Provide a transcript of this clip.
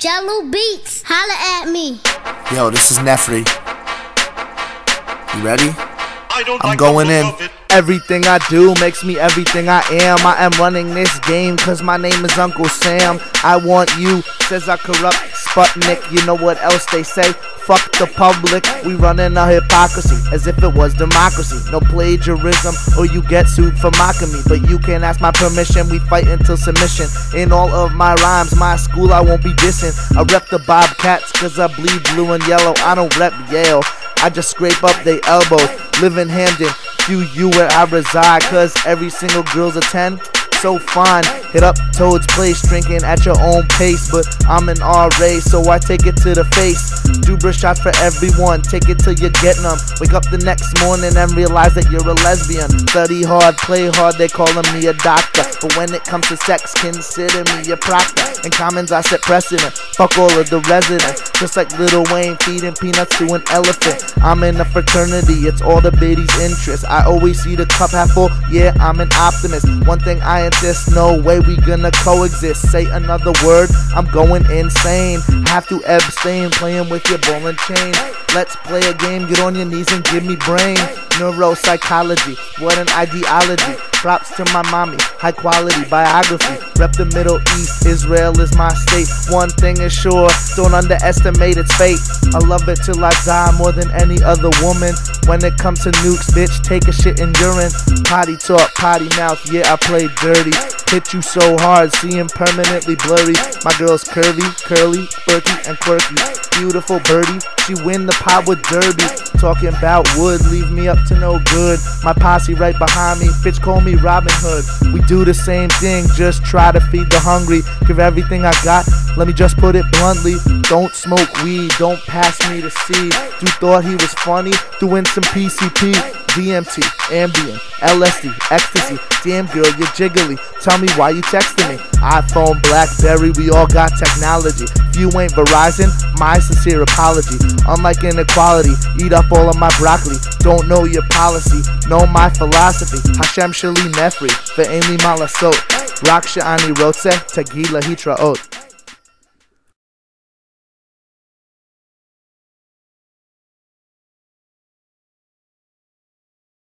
Jello Beats, holla at me. Yo, this is Neffrey. You ready? I'm going in. Everything I do makes me everything I am. I am running this game cause my name is Uncle Sam. I want you, says I corrupt Sputnik. You know what else they say? Fuck the public. We running a hypocrisy as if it was democracy. No plagiarism or you get sued for mocking me. But you can't ask my permission. We fight until submission. In all of my rhymes, my school I won't be dissing. I rep the Bobcats cause I bleed blue and yellow. I don't rep Yale. I just scrape up they elbows. Live in Hamden, few you where I reside, cause every single girl's a 10 so fine. Hit up Toad's place, drinking at your own pace. But I'm an RA, so I take it to the face. Brush shots for everyone, take it till you're getting them. Wake up the next morning and realize that you're a lesbian. Study hard, play hard, they calling me a doctor. But when it comes to sex, consider me a proctor. In commons, I set precedent. Fuck all of the residents. Just like Lil Wayne feeding peanuts to an elephant. I'm in a fraternity, it's all the biddies' interest. I always see the cup half full, yeah, I'm an optimist. One thing I insist, no way we gonna coexist. Say another word, I'm going insane. Have to abstain playing with your ball and chain. Let's play a game, get on your knees and give me brain. Neuropsychology, what an ideology. Props to my mommy, high quality biography. Rep the Middle East, Israel is my state. One thing is sure, don't underestimate its fate. I love it till I die more than any other woman. When it comes to nukes, bitch, take a shit in urine. Potty talk, potty mouth, yeah, I play dirty. Hit you so hard, seeing permanently blurry. My girl's curvy, curly, quirky, and quirky. Beautiful birdie, she win the pot with derby. Talking about wood, leave me up to no good. My posse right behind me, bitch call me Robin Hood. We do the same thing, just try to feed the hungry. Give everything I got, let me just put it bluntly. Don't smoke weed, don't pass me the seed. You thought he was funny, doing some PCP. DMT, Ambien, LSD, ecstasy. Damn girl, you're jiggly. Tell me why you texting me. iPhone, Blackberry, we all got technology. If you ain't Verizon, my sincere apology. Unlike inequality, eat up all of my broccoli. Don't know your policy, know my philosophy. Hashem Shali Neffrey, ve'en li malasot. Raksha ani rotse, tagila hitra ot.